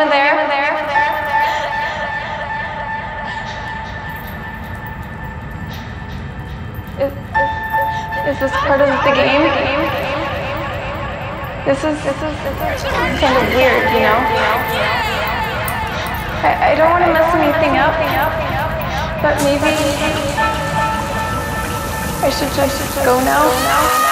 anyone there? Is, is this part of the game? This is this is this is kind of weird, you know. I, I don't want to mess anything up, but maybe I should just go now.